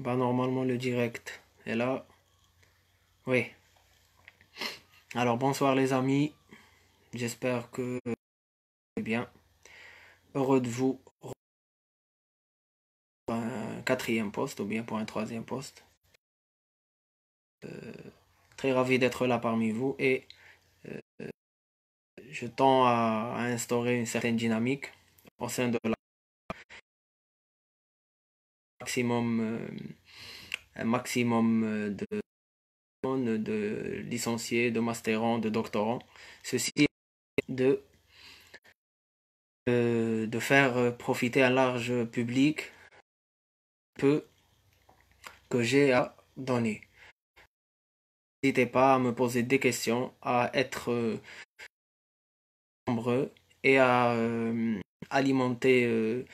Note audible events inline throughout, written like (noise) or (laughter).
Bah, normalement, le direct est là. Oui. Alors, bonsoir les amis. J'espère que vous allez bien. Heureux de vous pour un quatrième poste ou bien pour un troisième poste. Euh, très ravi d'être là parmi vous et euh, je tends à instaurer une certaine dynamique au sein de la maximum, euh, un maximum euh, de, de licenciés, de masterants, de doctorants. Ceci de, euh, de faire profiter un large public peu que j'ai à donner. N'hésitez pas à me poser des questions, à être nombreux et à alimenter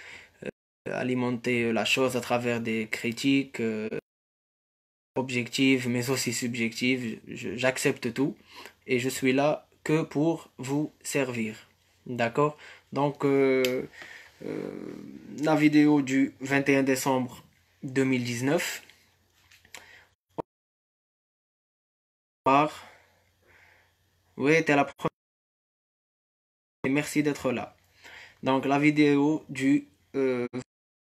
alimenter la chose à travers des critiques euh, objectives mais aussi subjectives. J'accepte tout et je suis là que pour vous servir. D'accord? Donc, euh, euh, la vidéo du 21 décembre 2019. Oui, t'es la première. Merci d'être là. Donc, la vidéo du euh,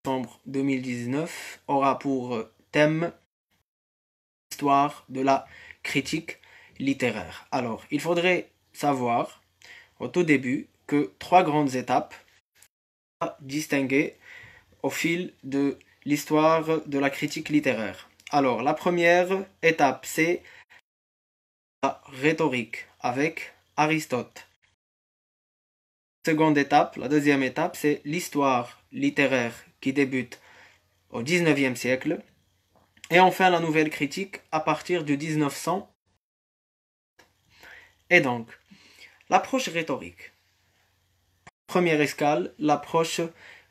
2019 aura pour thème l'histoire de la critique littéraire. Alors, il faudrait savoir au tout début que trois grandes étapes à distinguer au fil de l'histoire de la critique littéraire. Alors, la première étape, c'est la rhétorique avec Aristote. Seconde étape, la deuxième étape, c'est l'histoire littéraire qui débute au XIXe siècle, et enfin la nouvelle critique à partir du 1900. Et donc, l'approche rhétorique. Première escale, l'approche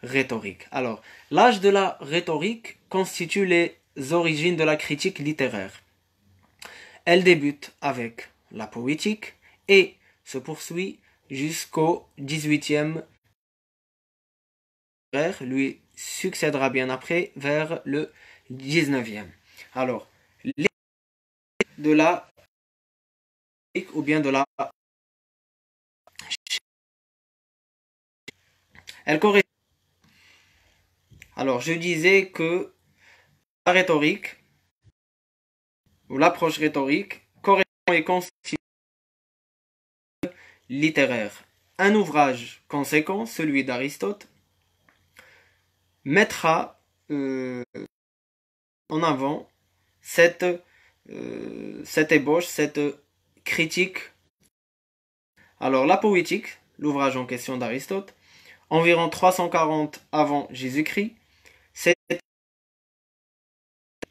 rhétorique. Alors, l'âge de la rhétorique constitue les origines de la critique littéraire. Elle débute avec la poétique et se poursuit jusqu'au XVIIIe lui succédera bien après vers le 19e. Alors, de la ou bien de la elle correspond. Alors, je disais que la rhétorique ou l'approche rhétorique correspond et constitue littéraire. Un ouvrage conséquent, celui d'Aristote, mettra euh, en avant cette, euh, cette ébauche, cette critique. Alors la poétique, l'ouvrage en question d'Aristote, environ 340 avant Jésus-Christ, c'est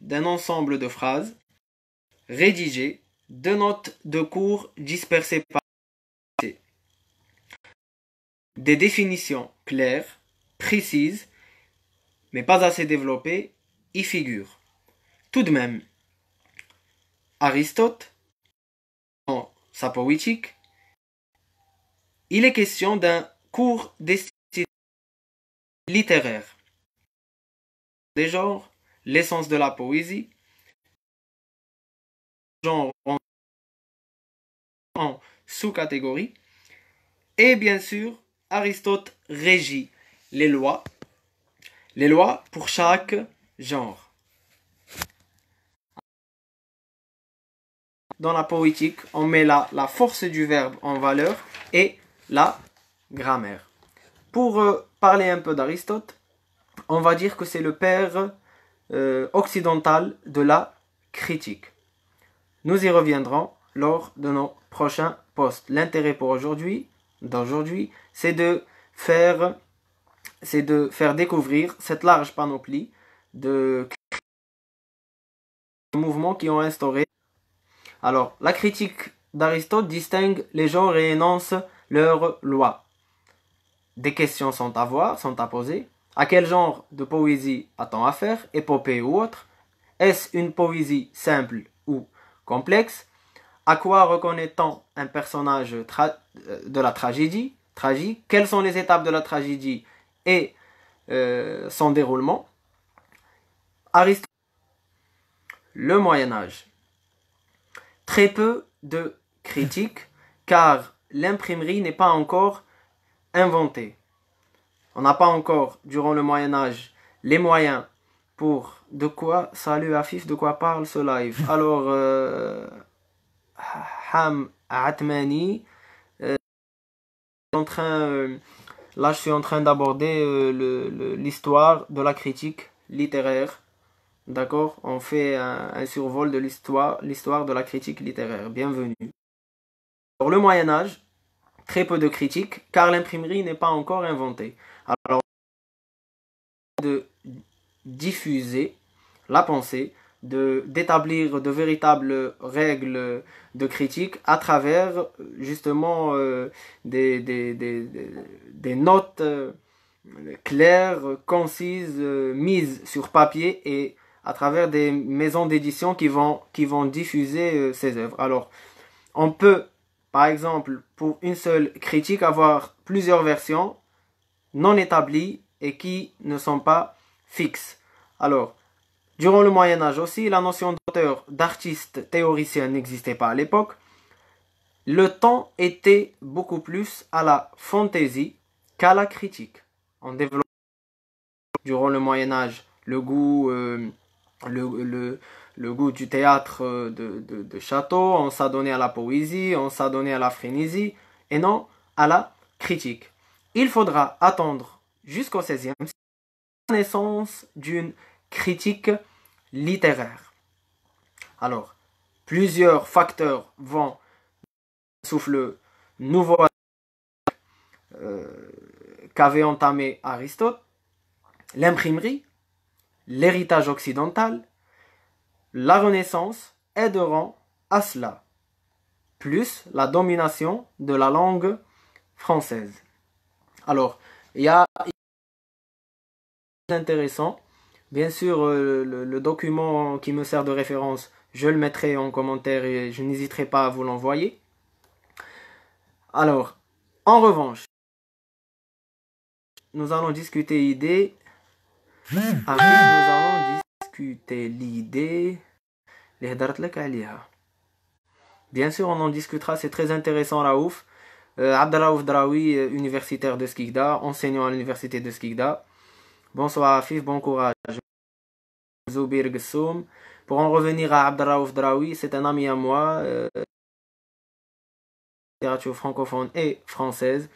d'un ensemble de phrases rédigées, de notes de cours dispersées par des définitions claires, précises mais pas assez développé, y figure. Tout de même, Aristote, dans sa poétique, il est question d'un cours d'esthétique littéraire. Des genres, l'essence de la poésie, genre en sous-catégorie, et bien sûr, Aristote régit les lois les lois pour chaque genre. Dans la poétique, on met la force du verbe en valeur et la grammaire. Pour euh, parler un peu d'Aristote, on va dire que c'est le père euh, occidental de la critique. Nous y reviendrons lors de nos prochains posts. L'intérêt pour aujourd'hui, d'aujourd'hui, c'est de faire c'est de faire découvrir cette large panoplie de mouvements qui ont instauré. Alors, la critique d'Aristote distingue les genres et énonce leurs lois. Des questions sont à voir, sont à poser. À quel genre de poésie a-t-on affaire, épopée ou autre? Est-ce une poésie simple ou complexe? À quoi reconnaît-on un personnage euh, de la tragédie tragique Quelles sont les étapes de la tragédie et euh, son déroulement. Aristote le Moyen Âge. Très peu de critiques car l'imprimerie n'est pas encore inventée. On n'a pas encore, durant le Moyen Âge, les moyens pour... De quoi Salut Afif, de quoi parle ce live Alors, Ham Atmani, euh, en train, là je suis en train d'aborder l'histoire de la critique littéraire. D'accord? On fait un, survol de l'histoire, de la critique littéraire. Bienvenue. Pour le Moyen Âge, très peu de critiques, car l'imprimerie n'est pas encore inventée. Alors, de diffuser la pensée, d'établir de véritables règles de critique à travers justement euh, des, des, des, des, notes euh, claires, concises, euh, mises sur papier et à travers des maisons d'édition qui vont, qui vont diffuser ces œuvres. Alors, on peut, par exemple, pour une seule critique, avoir plusieurs versions non établies et qui ne sont pas fixes. Alors, durant le Moyen Âge aussi, la notion d'auteur, d'artiste, théoricien n'existait pas à l'époque. Le temps était beaucoup plus à la fantaisie qu'à la critique. On développe durant le Moyen Âge le goût, euh, le, goût du théâtre euh, de château, on s'adonnait à la poésie, on s'adonnait à la frénésie, et non à la critique. Il faudra attendre jusqu'au XVIe siècle la naissance d'une critique littéraire. Alors, plusieurs facteurs vont souffle nouveau euh, qu'avait entamé Aristote, l'imprimerie, l'héritage occidental, la Renaissance aideront à cela, plus la domination de la langue française. Alors, il y a intéressant. Bien sûr, euh, le, document qui me sert de référence, je le mettrai en commentaire et je n'hésiterai pas à vous l'envoyer. Alors, en revanche, nous allons discuter idée. nous allons discuter l'idée. Bien sûr, on en discutera, c'est très intéressant, Raouf. Euh, Abdallah Draoui, euh, universitaire de Skikda, enseignant à l'université de Skikda. Bonsoir Afif, bon courage. Zoubir. Pour en revenir à Abdallah Draoui, c'est un ami à moi, euh, littérature francophone et française.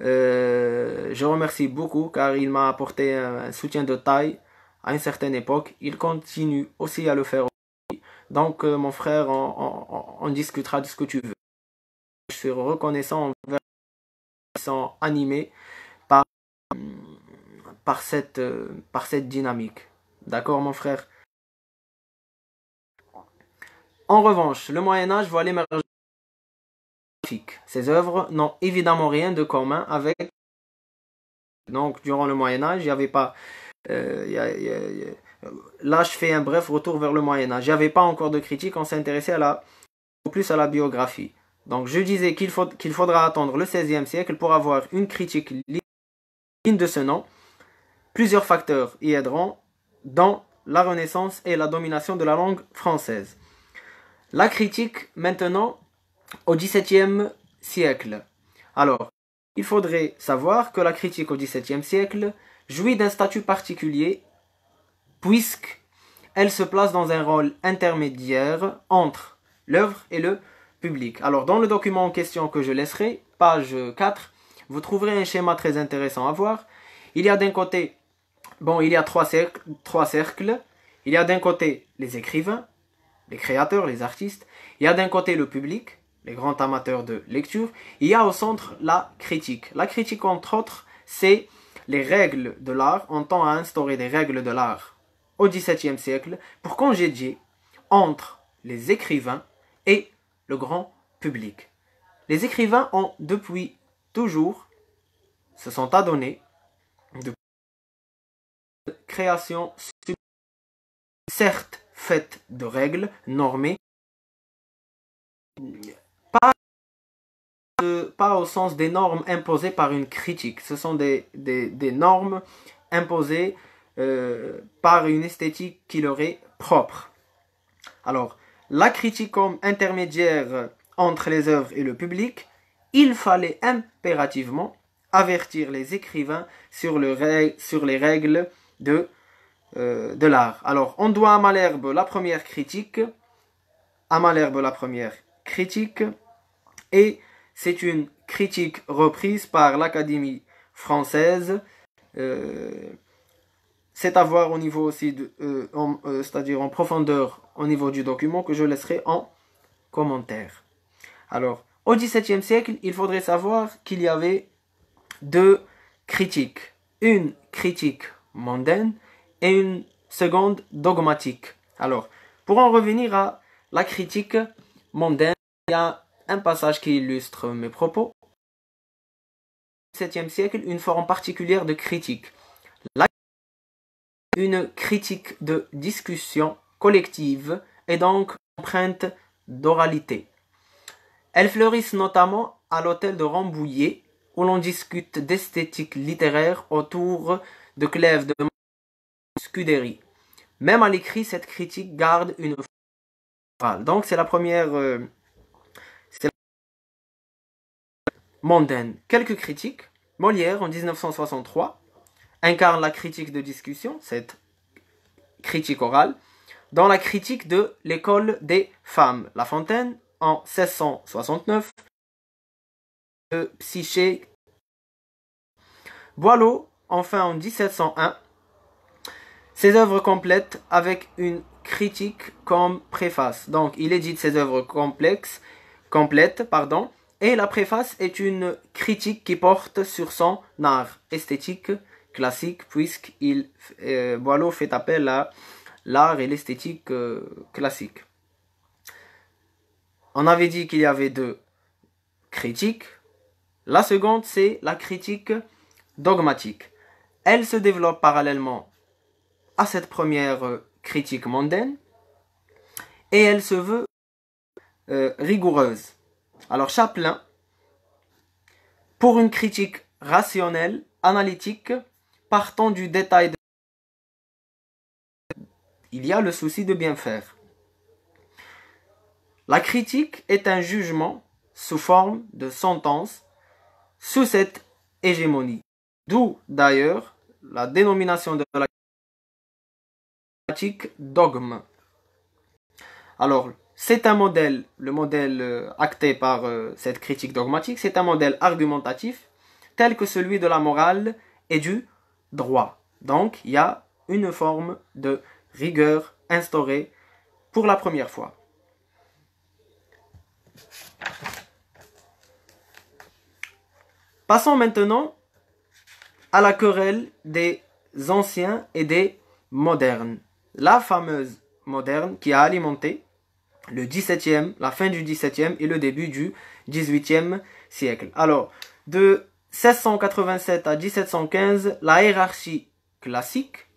Euh, je remercie beaucoup car il m'a apporté un soutien de taille à une certaine époque. Il continue aussi à le faire. Donc, euh, mon frère, on, discutera de ce que tu veux. Je suis reconnaissant envers sont animés par cette, euh, par cette dynamique. D'accord, mon frère? En revanche, le Moyen Âge voit l'émergence ces œuvres n'ont évidemment rien de commun avec. Donc, durant le Moyen Âge, il n'y avait pas. Euh, là, je fais un bref retour vers le Moyen Âge. Il n'y avait pas encore de critique, on s'intéressait à la, plus à la biographie. Donc, je disais qu'il faut, faudra attendre le XVIe siècle pour avoir une critique digne de ce nom Plusieurs facteurs y aideront dans la Renaissance et la domination de la langue française. La critique maintenant au XVIIe siècle. Alors, il faudrait savoir que la critique au XVIIe siècle jouit d'un statut particulier puisqu'elle se place dans un rôle intermédiaire entre l'œuvre et le public. Alors, dans le document en question que je laisserai, page 4, vous trouverez un schéma très intéressant à voir. Il y a d'un côté Bon, il y a trois cercles. Il y a d'un côté les écrivains, les créateurs, les artistes. Il y a d'un côté le public, les grands amateurs de lecture. Il y a au centre la critique. La critique, entre autres, c'est les règles de l'art. On tend à instaurer des règles de l'art au XVIIe siècle pour congédier entre les écrivains et le grand public. Les écrivains ont depuis toujours se sont adonnés création certes faite de règles normées, pas, au sens des normes imposées par une critique. Ce sont des, normes imposées euh, par une esthétique qui leur est propre. Alors, la critique comme intermédiaire entre les œuvres et le public, il fallait impérativement avertir les écrivains sur, sur les règles de, euh, de l'art. Alors, on doit à Malherbe la première critique, à Malherbe la première critique, et c'est une critique reprise par l'Académie française. Euh, c'est à voir au niveau aussi, euh, c'est-à-dire en profondeur au niveau du document que je laisserai en commentaire. Alors, au XVIIe siècle, il faudrait savoir qu'il y avait deux critiques. Une critique mondaine et une seconde dogmatique. Alors, pour en revenir à la critique mondaine, il y a un passage qui illustre mes propos. Au XVIIe siècle, une forme particulière de critique. une critique de discussion collective et donc empreinte d'oralité. Elles fleurissent notamment à l'hôtel de Rambouillet, où l'on discute d'esthétique littéraire autour de clèves de Scudéry. Même à l'écrit, cette critique garde une donc c'est la première euh, mondaine. Quelques critiques. Molière en 1963 incarne la critique de discussion, cette critique orale, dans la critique de l'école des femmes. La Fontaine en 1669 de Psyché. Boileau, enfin en 1701, ses œuvres complètes avec une critique comme préface. Donc, il édite ses œuvres complexes, complètes, pardon, et la préface est une critique qui porte sur son art esthétique classique, puisqu'il euh, Boileau fait appel à l'art et l'esthétique euh, classique. On avait dit qu'il y avait deux critiques. La seconde, c'est la critique dogmatique. Elle se développe parallèlement à cette première euh, critique mondaine et elle se veut euh, rigoureuse. Alors Chaplin, pour une critique rationnelle, analytique, partant du détail, de... il y a le souci de bien faire. La critique est un jugement sous forme de sentence sous cette hégémonie. D'où d'ailleurs la dénomination de la critique dogme. Alors, c'est un modèle, le modèle euh, acté par euh, cette critique dogmatique, c'est un modèle argumentatif tel que celui de la morale et du droit. Donc, il y a une forme de rigueur instaurée pour la première fois. Passons maintenant à la querelle des anciens et des modernes. La fameuse moderne qui a alimenté le 17e, la fin du 17e et le début du 18e siècle. Alors, de 1687 à 1715, la hiérarchie classique,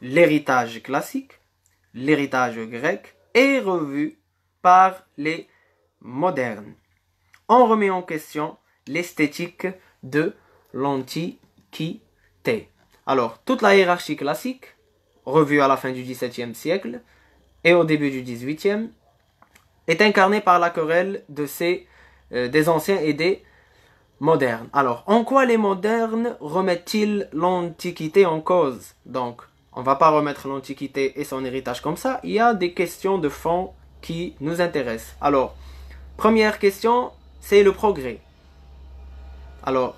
l'héritage classique, l'héritage grec, est revue par les modernes. On remet en question l'esthétique de l'Antiquité. Alors, toute la hiérarchie classique, revue à la fin du XVIIe siècle et au début du XVIIIe, est incarnée par la querelle de ces, euh, des anciens et des modernes. Alors, en quoi les modernes remettent-ils l'Antiquité en cause? Donc, on ne va pas remettre l'Antiquité et son héritage comme ça. Il y a des questions de fond qui nous intéressent. Alors, première question, c'est le progrès. Alors,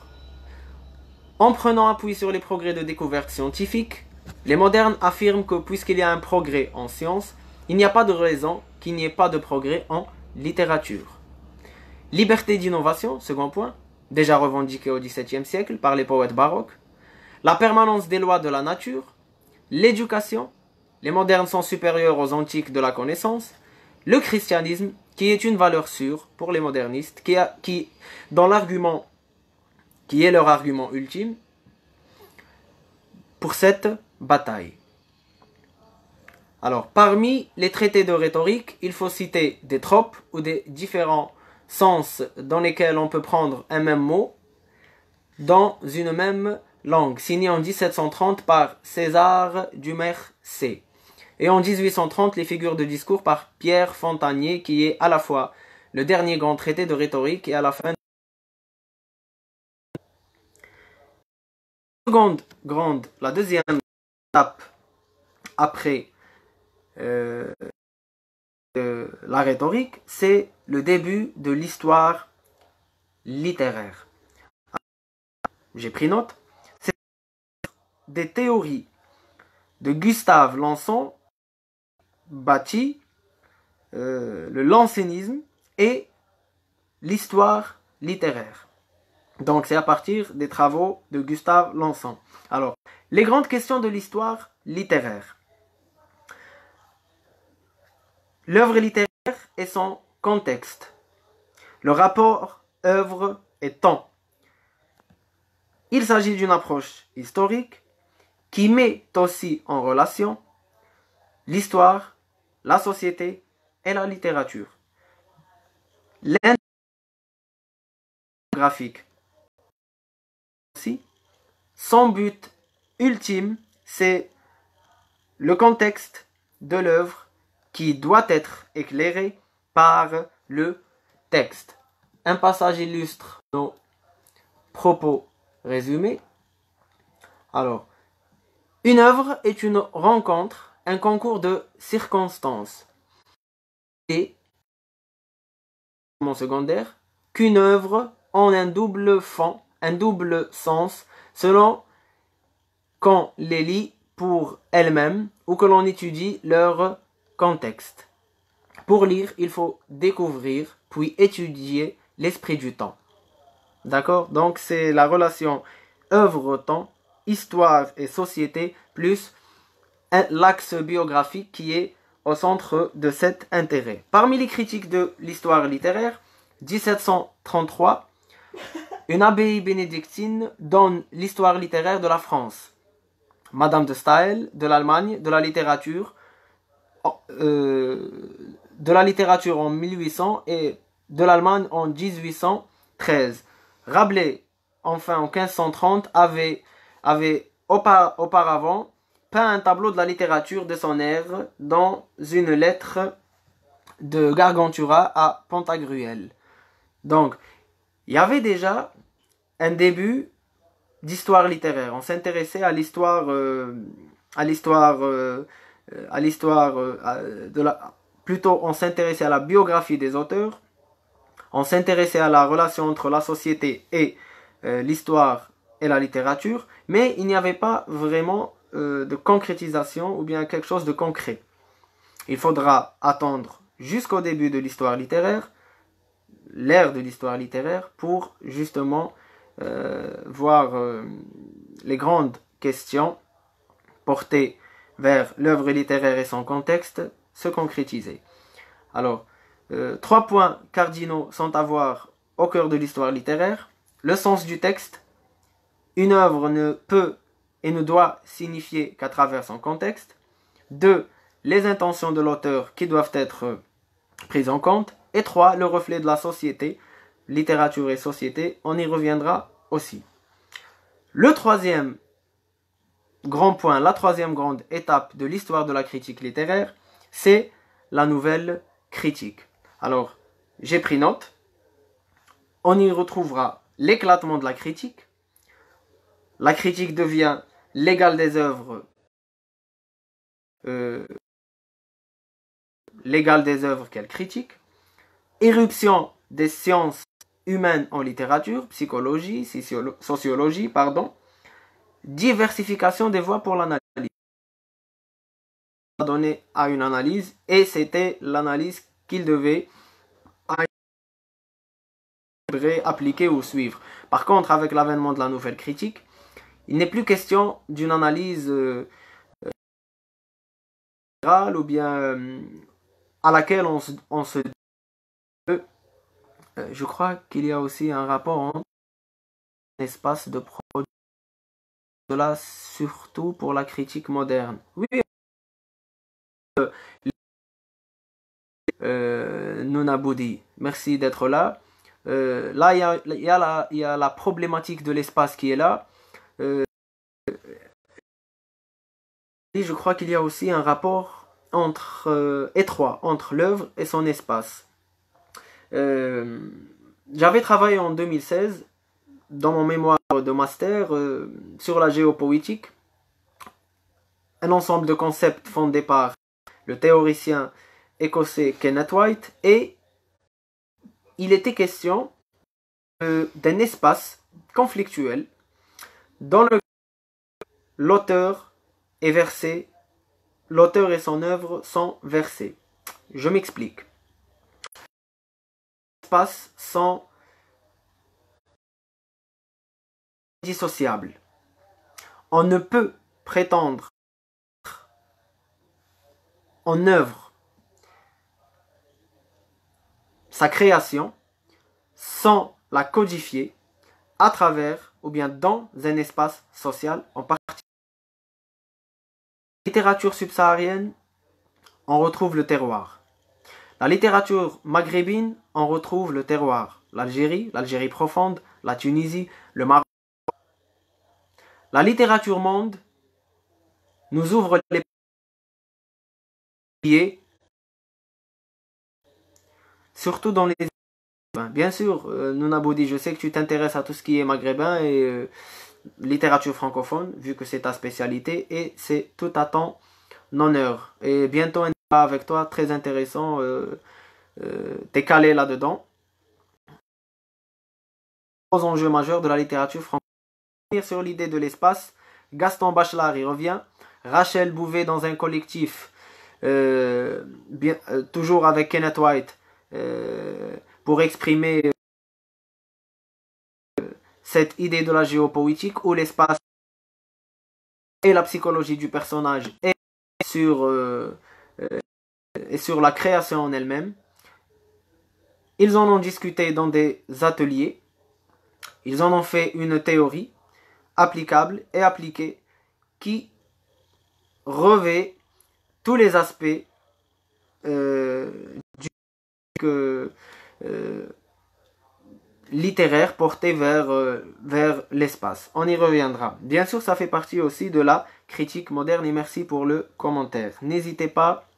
en prenant appui sur les progrès de découverte scientifique, les modernes affirment que puisqu'il y a un progrès en science, il n'y a pas de raison qu'il n'y ait pas de progrès en littérature. Liberté d'innovation, second point, déjà revendiqué au XVIIe siècle par les poètes baroques. La permanence des lois de la nature. L'éducation. Les modernes sont supérieurs aux antiques de la connaissance. Le christianisme, qui est une valeur sûre pour les modernistes, qui dans l'argument qui est leur argument ultime, pour cette bataille. Alors, parmi les traités de rhétorique, il faut citer des tropes ou des différents sens dans lesquels on peut prendre un même mot dans une même langue, signé en 1730 par César Dumercé. Et en 1830, les figures de discours par Pierre Fontanier, qui est à la fois le dernier grand traité de rhétorique et à la fin. Seconde grande, la deuxième étape après euh, la rhétorique, c'est le début de l'histoire littéraire. J'ai pris note. C'est des théories de Gustave Lançon bâti euh, le lancénisme et l'histoire littéraire. Donc c'est à partir des travaux de Gustave Lançon. Alors, les grandes questions de l'histoire littéraire. L'œuvre littéraire et son contexte. Le rapport œuvre et temps. Il s'agit d'une approche historique qui met aussi en relation l'histoire, la société et la littérature. graphique. Son but ultime, c'est le contexte de l'œuvre qui doit être éclairé par le texte. Un passage illustre nos propos résumés. Alors, une œuvre est une rencontre, un concours de circonstances. Et, mon secondaire, qu'une œuvre en un double fond, un double sens, selon qu'on les lit pour elles-mêmes ou que l'on étudie leur contexte. Pour lire, il faut découvrir, puis étudier l'esprit du temps. D'accord? Donc c'est la relation œuvre-temps, histoire et société, plus l'axe biographique qui est au centre de cet intérêt. Parmi les critiques de l'histoire littéraire, 1733, une abbaye bénédictine donne l'histoire littéraire de la France. Madame de Staël, de l'Allemagne, de la littérature, euh, de la littérature en 1800 et de l'Allemagne en 1813. Rabelais, enfin en 1530, avait, avait auparavant peint un tableau de la littérature de son ère dans une lettre de Gargantura à Pantagruel. Donc, il y avait déjà un début d'histoire littéraire. On s'intéressait à l'histoire, euh, à l'histoire, euh, à l'histoire euh, de la, plutôt on s'intéressait à la biographie des auteurs. On s'intéressait à la relation entre la société et l'histoire et la littérature, mais il n'y avait pas vraiment de concrétisation ou bien quelque chose de concret. Il faudra attendre jusqu'au début de l'histoire littéraire l'ère de l'histoire littéraire pour justement voir euh, les grandes questions portées vers l'œuvre littéraire et son contexte se concrétiser. Alors, euh, trois points cardinaux sont à voir au cœur de l'histoire littéraire. Le sens du texte. Une œuvre ne peut et ne doit signifier qu'à travers son contexte. Deux, les intentions de l'auteur qui doivent être prises en compte. Et trois, le reflet de la société, littérature et société, on y reviendra aussi. Le troisième grand point, la troisième grande étape de l'histoire de la critique littéraire, c'est la nouvelle critique. Alors, j'ai pris note. On y retrouvera l'éclatement de la critique. La critique devient l'égale des œuvres euh, l'égal des œuvres qu'elle critique éruption des sciences humaines en littérature, psychologie, sociologie, pardon, diversification des voies pour l'analyse. donné à une analyse et c'était l'analyse qu'il devait appliquer ou suivre. Par contre, avec l'avènement de la nouvelle critique, il n'est plus question d'une analyse euh, euh ou bien euh, à laquelle on se, on se je crois qu'il y a aussi un rapport entre l'espace de production, cela surtout pour la critique moderne. Oui, euh, merci d'être là. Euh, là, il y, a, la, problématique de l'espace qui est là. Euh, je crois qu'il y a aussi un rapport entre, euh, étroit entre l'œuvre et son espace. Euh, j'avais travaillé en 2016 dans mon mémoire de master sur la géopolitique, un ensemble de concepts fondés par le théoricien écossais Kenneth White, et il était question d'un espace conflictuel dans lequel l'auteur est versé, l'auteur et son œuvre sont versés. Je m'explique. Espace sont. On ne peut prétendre en œuvre sa création sans la codifier à travers ou bien dans un espace social en particulier. Littérature subsaharienne, on retrouve le terroir. La littérature maghrébine, on retrouve le terroir. L'Algérie, l'Algérie profonde, la Tunisie, le Maroc. La littérature monde nous ouvre les pieds, surtout dans les bien sûr, euh, Nounaboudi, je sais que tu t'intéresses à tout ce qui est maghrébin et euh, littérature francophone, vu que c'est ta spécialité, et c'est tout à ton honneur. Et bientôt avec toi très intéressant, euh, euh t'es calé là-dedans. Aux enjeux majeurs de la littérature francophone. Sur l'idée de l'espace, Gaston Bachelard y revient, Rachel Bouvet dans un collectif, bien, toujours avec Kenneth White pour exprimer euh, cette idée de la géopolitique où l'espace et la psychologie du personnage et sur, euh, euh, et sur la création en elle-même. Ils en ont discuté dans des ateliers. Ils en ont fait une théorie applicable et appliquée qui revêt tous les aspects du que euh, littéraire porté vers, euh, vers l'espace. On y reviendra. Bien sûr, ça fait partie aussi de la critique moderne et merci pour le commentaire. N'hésitez pas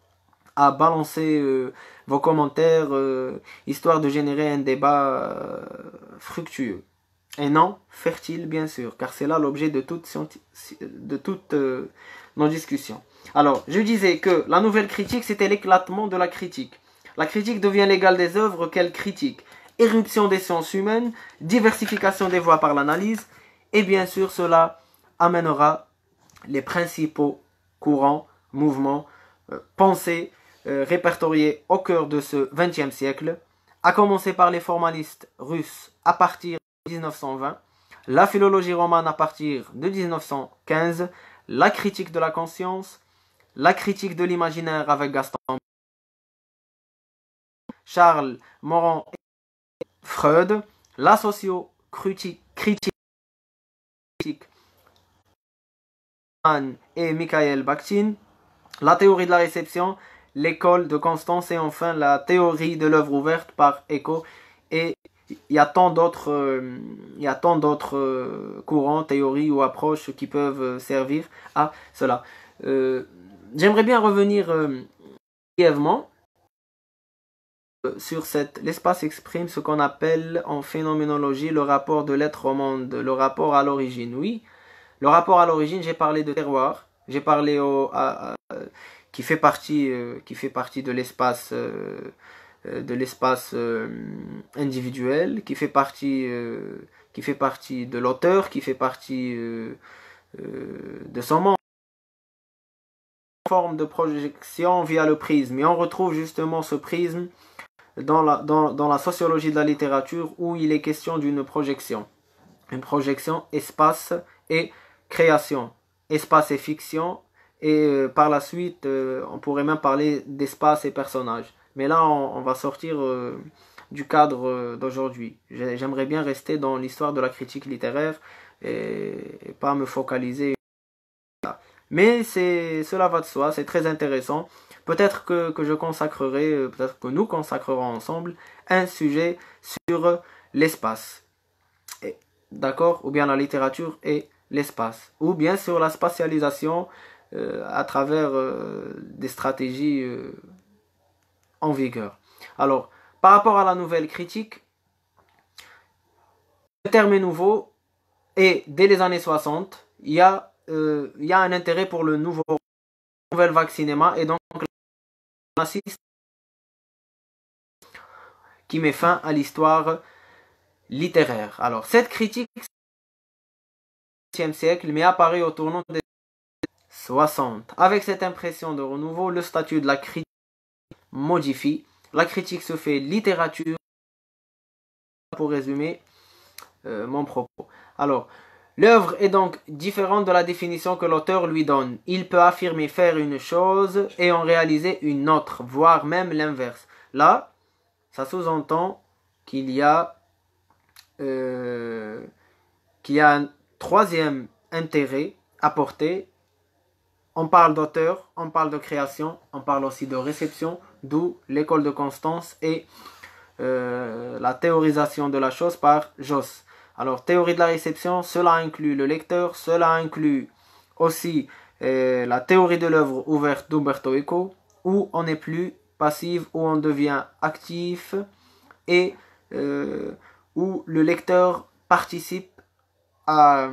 à balancer euh, vos commentaires histoire de générer un débat fructueux. Et non fertile, bien sûr, car c'est là l'objet de toute, de toute nos discussions. Alors, je disais que la nouvelle critique, c'était l'éclatement de la critique. La critique devient l'égale des œuvres qu'elle critique. Éruption des sciences humaines, diversification des voies par l'analyse, et bien sûr cela amènera les principaux courants, mouvements, euh, pensées euh, répertoriés au cœur de ce XXe siècle, à commencer par les formalistes russes à partir de 1920, la philologie romane à partir de 1915, la critique de la conscience, la critique de l'imaginaire avec Gaston Charles Morand et Freud, la socio-critique et Michael Bakhtin, la théorie de la réception, l'école de Constance et enfin la théorie de l'œuvre ouverte par Eco. Et il y a tant d'autres euh, euh, courants, théories ou approches qui peuvent euh, servir à cela. J'aimerais bien revenir brièvement sur cette, l'espace exprime ce qu'on appelle en phénoménologie le rapport de l'être au monde, le rapport à l'origine. Oui, le rapport à l'origine, j'ai parlé de terroir, j'ai parlé au, qui fait partie, euh, qui fait partie de l'espace, euh, euh, de l'espace individuel, qui fait partie, qui fait partie de l'auteur, qui fait partie de son monde forme de projection via le prisme. Et on retrouve justement ce prisme dans la, dans, dans la sociologie de la littérature où il est question d'une projection. Une projection espace et création. Espace et fiction. Et euh, par la suite, euh, on pourrait même parler d'espace et personnage. Mais là, on, va sortir euh, du cadre d'aujourd'hui. J'aimerais bien rester dans l'histoire de la critique littéraire et, et pas me focaliser. Mais cela va de soi, c'est très intéressant. Peut-être que, que, je consacrerai, peut-être que nous consacrerons ensemble un sujet sur l'espace. D'accord? Ou bien la littérature et l'espace. Ou bien sur la spatialisation à travers des stratégies en vigueur. Alors, par rapport à la nouvelle critique, le terme est nouveau et dès les années 60, il y a, un intérêt pour le nouveau nouvelle vague cinéma et donc qui met fin à l'histoire littéraire. Alors, cette critique siècle, mais apparaît au tournant des 60. Avec cette impression de renouveau, le statut de la critique modifie. La critique se fait littérature. Pour résumer euh, mon propos. Alors, l'œuvre est donc différente de la définition que l'auteur lui donne. Il peut affirmer faire une chose et en réaliser une autre, voire même l'inverse. Là, ça sous-entend qu'il y a euh, qu'il y a un troisième intérêt apporté. On parle d'auteur, on parle de création, on parle aussi de réception, d'où l'école de Constance et euh, la théorisation de la chose par Joss. Alors, théorie de la réception, cela inclut le lecteur, cela inclut aussi euh, la théorie de l'œuvre ouverte d'Umberto Eco, où on n'est plus passif, où on devient actif et euh, où le lecteur participe à,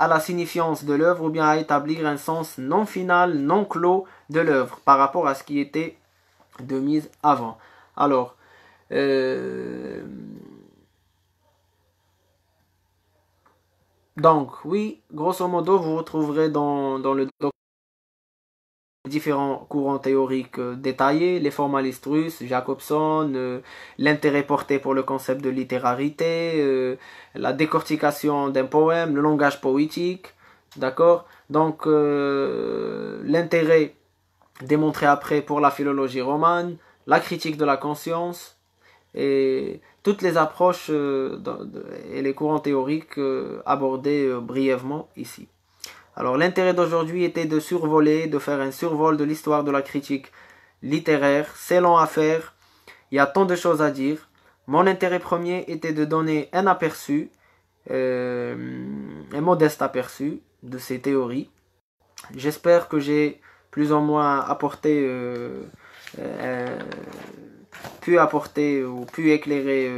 à la signifiance de l'œuvre ou bien à établir un sens non final, non clos de l'œuvre par rapport à ce qui était de mise avant. Alors, euh, donc oui, grosso modo, vous retrouverez dans, le différents courants théoriques euh, détaillés, les formalistes russes, Jacobson, euh, l'intérêt porté pour le concept de littérarité, euh, la décortication d'un poème, le langage poétique, d'accord? Donc l'intérêt démontré après pour la philologie romane, la critique de la conscience et toutes les approches et les courants théoriques abordés brièvement ici. Alors l'intérêt d'aujourd'hui était de survoler, de faire un survol de l'histoire de la critique littéraire. C'est long à faire, il y a tant de choses à dire. Mon intérêt premier était de donner un aperçu, euh, un modeste aperçu de ces théories. J'espère que j'ai plus ou moins apporté, euh, euh, pu apporter ou pu éclairer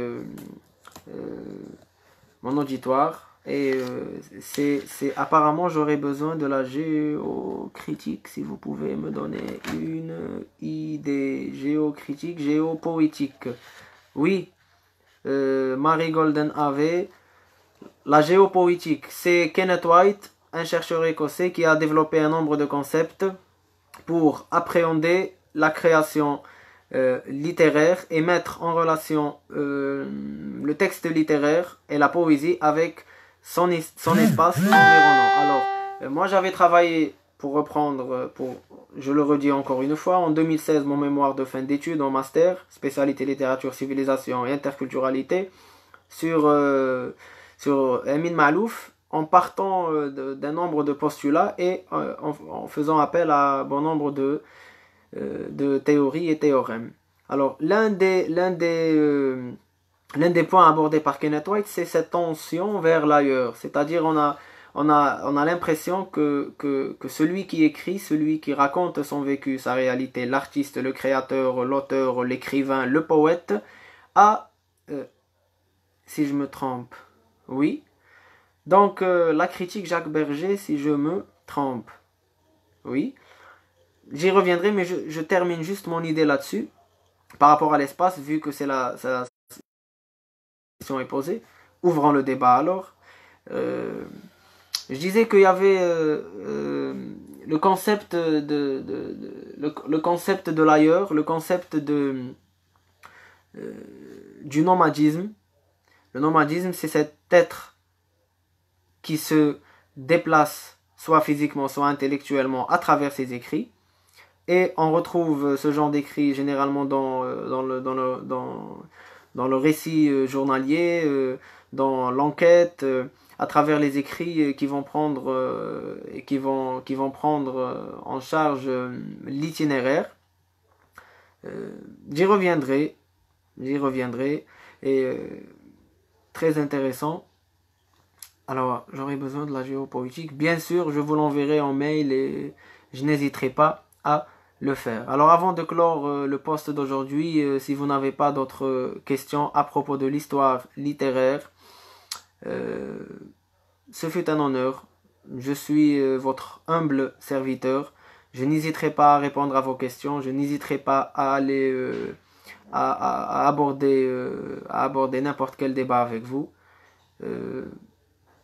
mon auditoire. Et euh, c'est apparemment j'aurais besoin de la géocritique si vous pouvez me donner une idée géocritique, géopoétique. Oui, euh, Marie Golden avait la géopoétique. C'est Kenneth White, un chercheur écossais qui a développé un nombre de concepts pour appréhender la création euh, littéraire et mettre en relation le texte littéraire et la poésie avec son, son espace environnant. Alors, euh, moi j'avais travaillé, pour reprendre, euh, pour, je le redis encore une fois, en 2016, mon mémoire de fin d'études en master, spécialité littérature, civilisation et interculturalité, sur, euh, sur Emin Malouf, en partant d'un nombre de postulats et en, faisant appel à bon nombre de, de théories et théorèmes. Alors, l'un des, l'un des l'un des points abordés par Kenneth White, c'est cette tension vers l'ailleurs. C'est-à-dire, on a, on a, on a l'impression que, que, que, celui qui écrit, celui qui raconte son vécu, sa réalité, l'artiste, le créateur, l'auteur, l'écrivain, le poète, a, euh, si je me trompe, oui. Donc, euh, la critique Jacques Berger, si je me trompe, oui. J'y reviendrai, mais je, je, termine juste mon idée là-dessus, par rapport à l'espace, vu que c'est la, est posée. Ouvrant le débat alors. Euh, je disais qu'il y avait euh, euh, le concept de, le, concept de l'ailleurs, le concept de du nomadisme. Le nomadisme, c'est cet être qui se déplace soit physiquement, soit intellectuellement à travers ses écrits. Et on retrouve ce genre d'écrits généralement dans, dans, le, dans, le, dans, dans le récit euh, journalier, euh, dans l'enquête, euh, à travers les écrits qui vont prendre en charge l'itinéraire. J'y reviendrai, j'y reviendrai et très intéressant. Alors, j'aurai besoin de la géopolitique. Bien sûr, je vous l'enverrai en mail et je n'hésiterai pas à Alors, avant de clore euh, le poste d'aujourd'hui, euh, si vous n'avez pas d'autres questions à propos de l'histoire littéraire, euh, ce fut un honneur. Je suis votre humble serviteur. Je n'hésiterai pas à répondre à vos questions. Je n'hésiterai pas à aller aborder à aborder n'importe quel débat avec vous.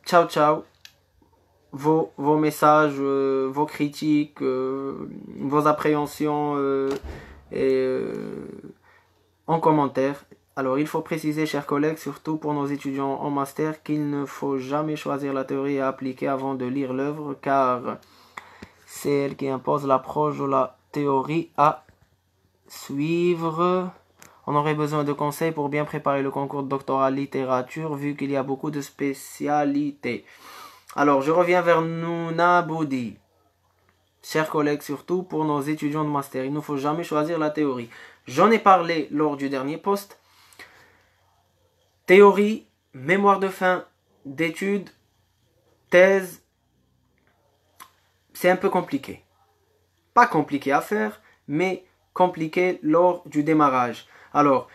Ciao, ciao. Vos, messages, euh, vos critiques, euh, vos appréhensions euh, en commentaire. Alors, il faut préciser, chers collègues, surtout pour nos étudiants en master, qu'il ne faut jamais choisir la théorie à appliquer avant de lire l'œuvre, car c'est elle qui impose l'approche de la théorie à suivre. On aurait besoin de conseils pour bien préparer le concours de doctorat littérature vu qu'il y a beaucoup de spécialités. Alors, je reviens vers Nouna Boudi. Chers collègues, surtout pour nos étudiants de master, il ne faut jamais choisir la théorie. J'en ai parlé lors du dernier poste. Théorie, mémoire de fin d'études, thèse, c'est un peu compliqué. Pas compliqué à faire, mais compliqué lors du démarrage. Alors,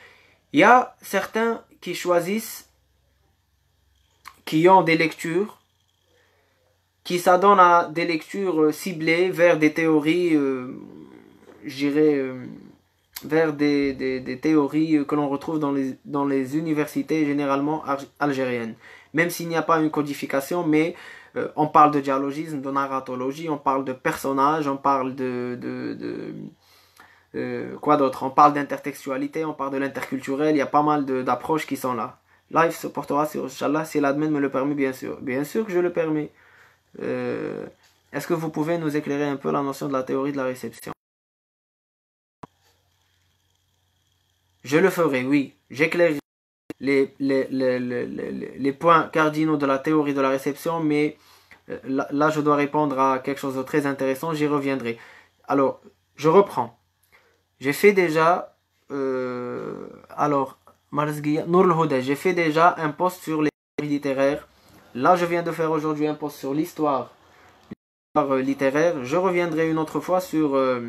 il y a certains qui choisissent, qui ont des lectures, qui s'adonnent à des lectures ciblées vers des théories, euh, euh, vers des, théories que l'on retrouve dans les, dans les universités généralement algériennes. Même s'il n'y a pas une codification, mais euh, on parle de dialogisme, de narratologie, on parle de personnages, on parle de, de euh, quoi d'autre? On parle d'intertextualité, on parle de l'interculturel, il y a pas mal d'approches qui sont là. Live se portera sur Inch'Allah si l'admin me le permet, bien sûr. Bien sûr que je le permets. Euh, est-ce que vous pouvez nous éclairer un peu la notion de la théorie de la réception? Je le ferai, oui. J'éclairerai les, les, les, les, points cardinaux de la théorie de la réception, mais euh, là, là je dois répondre à quelque chose de très intéressant, j'y reviendrai. Alors, je reprends. J'ai fait déjà, euh, alors, j'ai fait déjà un post sur les littéraires. Là, je viens de faire aujourd'hui un post sur l'histoire euh, littéraire. Je reviendrai une autre fois sur, euh,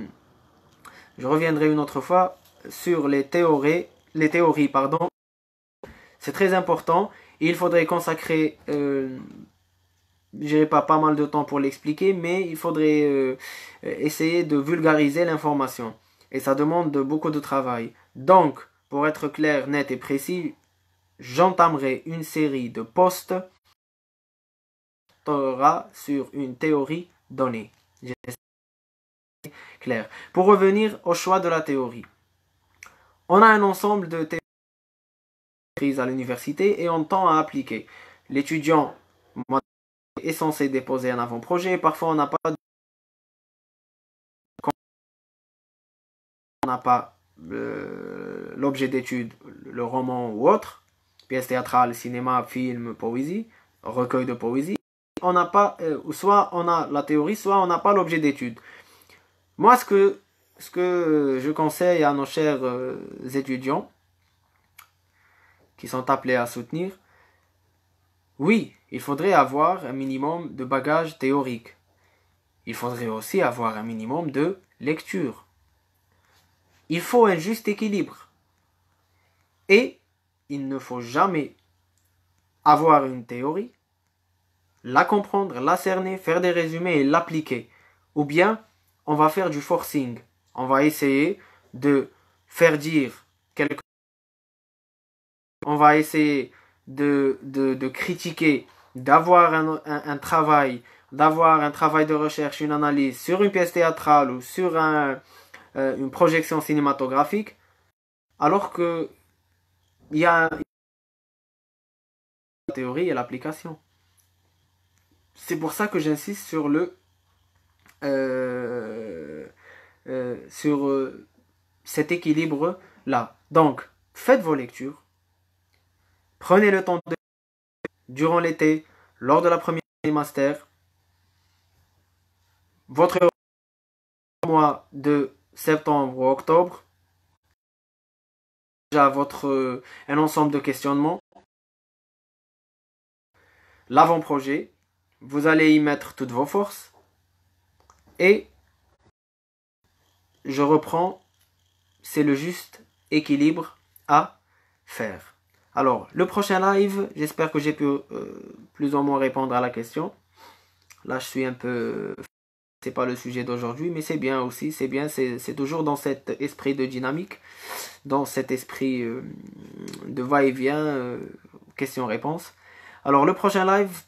je reviendrai une autre fois sur les théories, les théories, pardon. C'est très important. il faudrait consacrer, euh, je pas pas mal de temps pour l'expliquer, mais il faudrait euh, essayer de vulgariser l'information et ça demande beaucoup de travail. Donc, pour être clair, net et précis, j'entamerai une série de posts sur une théorie donnée. Clair. Pour revenir au choix de la théorie. On a un ensemble de théories à l'université et on tend à appliquer. L'étudiant est censé déposer un avant-projet, parfois on n'a pas n'a pas euh, l'objet d'étude, le roman ou autre, pièce théâtrale, cinéma, film, poésie, recueil de poésie, on n'a pas, euh, soit on a la théorie, soit on n'a pas l'objet d'étude. Moi, ce que, je conseille à nos chers euh, étudiants qui sont appelés à soutenir, oui, il faudrait avoir un minimum de bagages théoriques. Il faudrait aussi avoir un minimum de lecture. Il faut un juste équilibre. Et il ne faut jamais avoir une théorie, la comprendre, la cerner, faire des résumés et l'appliquer. Ou bien, on va faire du forcing. On va essayer de faire dire quelque On va essayer de, critiquer, d'avoir un, travail, d'avoir un travail de recherche, une analyse sur une pièce théâtrale ou sur euh, une projection cinématographique, alors que il y a la théorie et l'application. C'est pour ça que j'insiste sur le euh, euh, sur cet équilibre là. Donc, faites vos lectures, prenez le temps de durant l'été, lors de la première master, votre mois de septembre ou octobre. Déjà votre, euh, un ensemble de questionnements. l'avant-projet. Vous allez y mettre toutes vos forces. Et je reprends, c'est le juste équilibre à faire. Alors, le prochain live, j'espère que j'ai pu euh, plus ou moins répondre à la question. Là, je suis un peu c'est pas le sujet d'aujourd'hui, mais c'est bien aussi, c'est bien, c'est toujours dans cet esprit de dynamique, dans cet esprit euh, de va-et-vient, euh, question-réponse. Alors le prochain live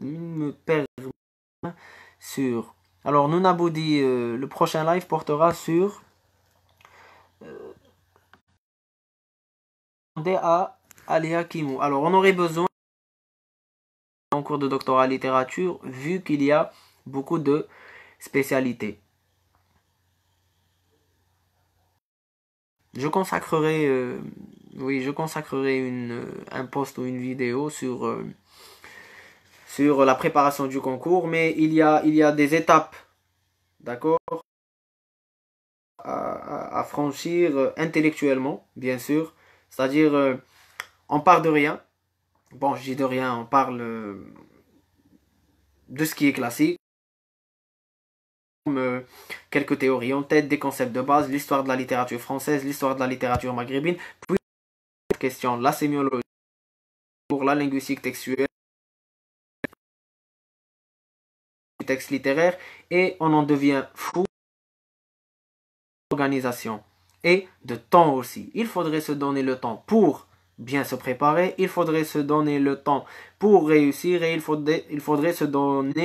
me permet sur. Alors Nuna Boudi, euh, le prochain live portera sur à Alia Kimu. Alors on aurait besoin en cours de doctorat littérature vu qu'il y a beaucoup de spécialités. Je consacrerai, euh, oui, je consacrerai une, un post ou une vidéo sur, euh, sur la préparation du concours, mais il y a, des étapes, d'accord, à, franchir intellectuellement, bien sûr. C'est-à-dire, euh, on part de rien, Bon, je dis de rien, on parle euh, de ce qui est classique. Euh, quelques théories en tête, des concepts de base, l'histoire de la littérature française, l'histoire de la littérature maghrébine, puis question, la sémiologie, pour la linguistique textuelle, texte littéraire, et on en devient fou organisation et de temps aussi. Il faudrait se donner le temps pour bien se préparer, il faudrait se donner le temps pour réussir et il faudrait, se donner.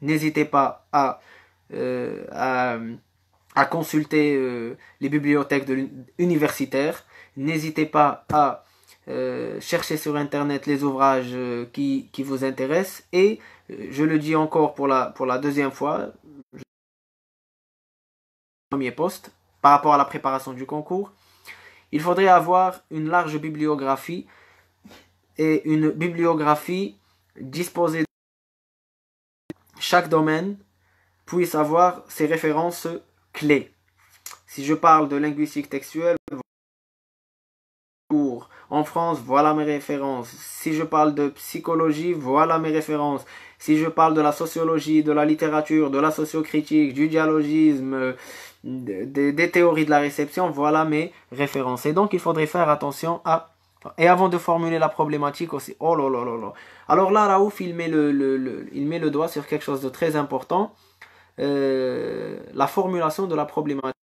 N'hésitez pas à, euh, consulter euh, les bibliothèques universitaires. N'hésitez pas à euh, chercher sur Internet les ouvrages qui, qui, vous intéressent. Et je le dis encore pour la, deuxième fois, premier poste par rapport à la préparation du concours il faudrait avoir une large bibliographie et une bibliographie disposée de chaque domaine puisse avoir ses références clés. Si je parle de linguistique textuelle, en France, voilà mes références. Si je parle de psychologie, voilà mes références. Si je parle de la sociologie, de la littérature, de la sociocritique, du dialogisme, des, théories de la réception, voilà mes références. Et donc, il faudrait faire attention à... Et avant de formuler la problématique aussi, oh là là là là. Alors là, Raouf, il met le, il met le doigt sur quelque chose de très important, euh, la formulation de la problématique.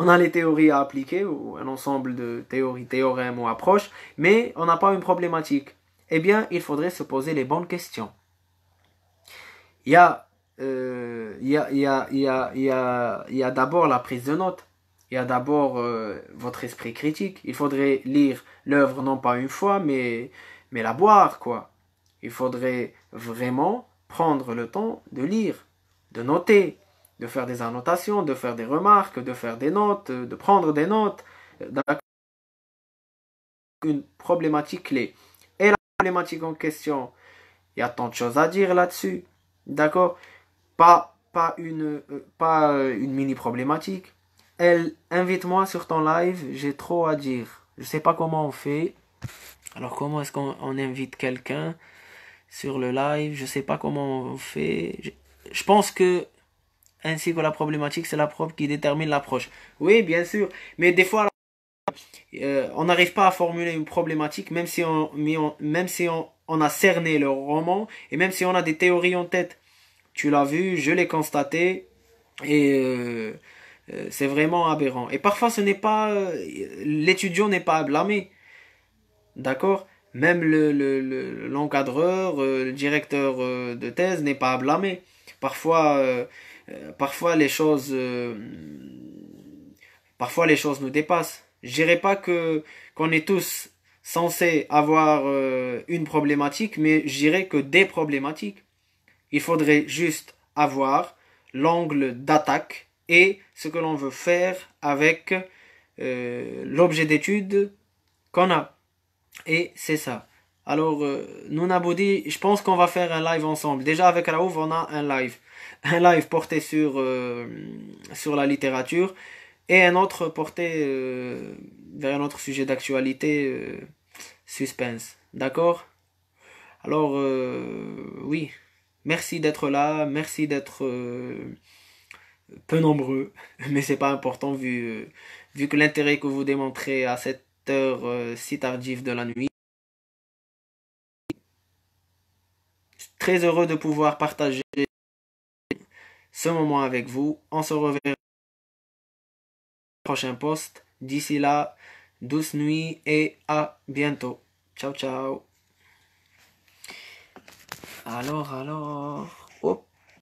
On a les théories à appliquer, ou un ensemble de théories, théorèmes ou approches, mais on n'a pas une problématique. Eh bien, il faudrait se poser les bonnes questions. Il y a a, a, a, a d'abord la prise de notes. Il y a d'abord euh, votre esprit critique. Il faudrait lire l'œuvre non pas une fois, mais, mais la boire, quoi. Il faudrait vraiment prendre le temps de lire, de noter, de faire des annotations, de faire des remarques, de faire des notes, de prendre des notes. Une problématique clé. Et la problématique en question, il y a tant de choses à dire là-dessus. D'accord? Pas, pas une, euh, pas euh, une mini problématique. Elle, invite-moi sur ton live, j'ai trop à dire. Je sais pas comment on fait. Alors comment est-ce qu'on invite quelqu'un sur le live? Je sais pas comment on fait. Je, pense que ainsi que la problématique, c'est la preuve qui détermine l'approche. Oui, bien sûr. Mais des fois, euh, on n'arrive pas à formuler une problématique, même si on, même si on, a cerné le roman et même si on a des théories en tête tu l'as vu, je l'ai constaté, et euh, euh, c'est vraiment aberrant. Et parfois, ce n'est pas, l'étudiant n'est pas à blâmer, d'accord? Même l'encadreur, le, le, directeur de thèse n'est pas à blâmer. Parfois, parfois les choses, parfois les choses nous dépassent. Je dirais pas que qu'on est tous censés avoir une problématique, mais je dirais que des problématiques. Il faudrait juste avoir l'angle d'attaque et ce que l'on veut faire avec euh, l'objet d'étude qu'on a. Et c'est ça. Alors, euh, Nouna Boudi, je pense qu'on va faire un live ensemble. Déjà avec Raouf, on a un live. Un live porté sur, euh, la littérature. et un autre porté euh, vers un autre sujet d'actualité, suspense. D'accord? Alors, oui, merci d'être là, merci d'être peu nombreux, (laughs) mais c'est pas important vu que l'intérêt que vous démontrez à cette heure si tardive de la nuit. Très heureux de pouvoir partager ce moment avec vous. On se reverra prochain poste. D'ici là, douce nuit et à bientôt. Ciao, ciao. Alors, alors.